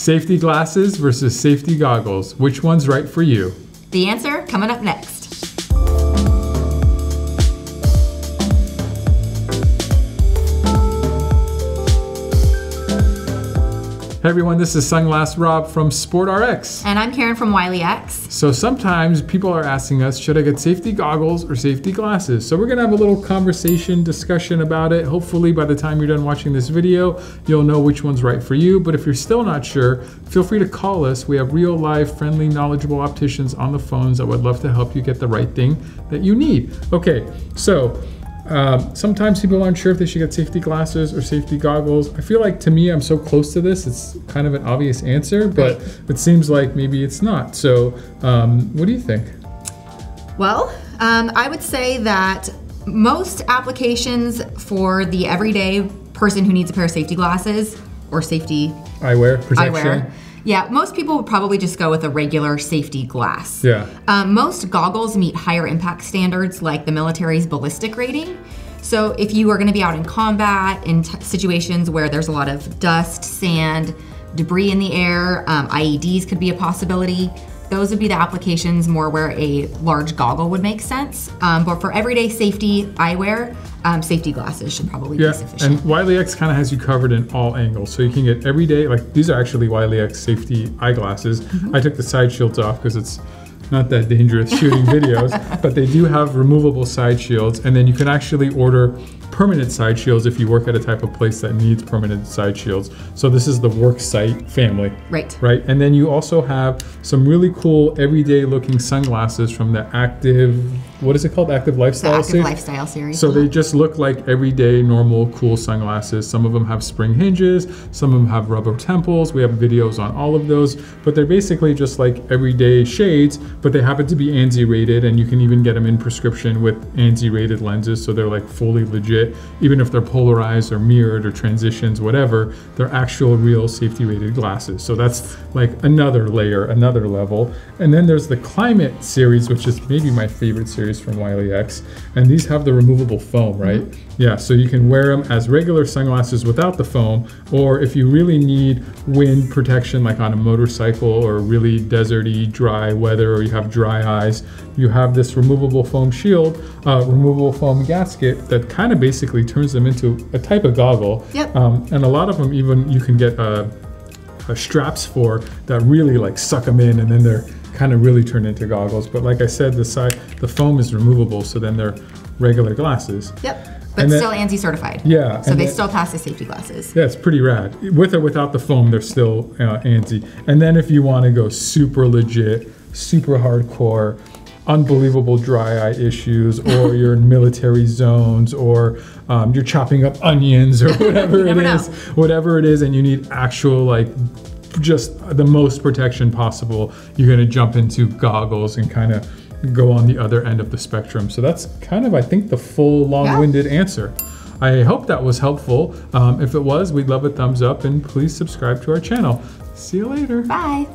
Safety glasses versus safety goggles. Which one's right for you? The answer coming up next. Hey everyone, this is Sunglass Rob from SportRx. And I'm Karen from Wiley X. So sometimes people are asking us, should I get safety goggles or safety glasses? So we're gonna have a little conversation, discussion about it. Hopefully by the time you're done watching this video, you'll know which one's right for you. But if you're still not sure, feel free to call us. We have real life, friendly, knowledgeable opticians on the phones that would love to help you get the right thing that you need. Okay, so um, sometimes people aren't sure if they should get safety glasses or safety goggles. I feel like to me, I'm so close to this, it's kind of an obvious answer, but it seems like maybe it's not. So, um, what do you think? Well, um, I would say that most applications for the everyday person who needs a pair of safety glasses or safety Eyewear, protection? eyewear, yeah, most people would probably just go with a regular safety glass. Yeah. Um, most goggles meet higher impact standards like the military's ballistic rating. So if you are going to be out in combat in t- situations where there's a lot of dust, sand, debris in the air, um, IEDs could be a possibility. Those would be the applications more where a large goggle would make sense. Um, but for everyday safety eyewear, um, safety glasses should probably Yeah, be sufficient. and Wiley X kind of has you covered in all angles. So you can get everyday, like these are actually Wiley X safety eyeglasses. Mm-hmm. I took the side shields off because it's not that dangerous shooting videos, but they do have removable side shields. And then you can actually order permanent side shields if you work at a type of place that needs permanent side shields. So this is the WorkSight family. Right. Right. And then you also have some really cool everyday looking sunglasses from the active, what is it called? Active the Lifestyle active series? lifestyle series. So they just look like everyday, normal, cool sunglasses. Some of them have spring hinges, some of them have rubber temples. We have videos on all of those, but they're basically just like everyday shades, but they happen to be ANSI rated, and you can even get them in prescription with ANSI rated lenses, so they're like fully legit. Even if they're polarized or mirrored or transitions, whatever, they're actual, real safety rated glasses. So that's like another layer, another level. And then there's the Climate series, which is maybe my favorite series from Wiley X. And these have the removable foam, right? Yeah, so you can wear them as regular sunglasses without the foam, or if you really need wind protection, like on a motorcycle or really deserty, dry weather, or you have dry eyes, you have this removable foam shield, uh, removable foam gasket that kind of basically turns them into a type of goggle. Yep. Um, and a lot of them, even you can get uh, uh, straps for that really like suck them in, and then they're kind of really turned into goggles. But like I said, the side, the foam is removable, so then they're regular glasses. Yep. But And still ANSI certified. Yeah, So they still pass the safety glasses. Yeah, it's pretty rad. With or without the foam, they're still uh, ANSI. And then if you want to go super legit, super hardcore, unbelievable dry eye issues, or you're in military zones, or um, you're chopping up onions, or whatever it is, know. whatever it is, and you need actual like just the most protection possible, you're gonna jump into goggles and kind of go on the other end of the spectrum. So that's kind of, I think, the full long-winded answer. I hope that was helpful. Um, if it was, we'd love a thumbs up and please subscribe to our channel. See you later. Bye.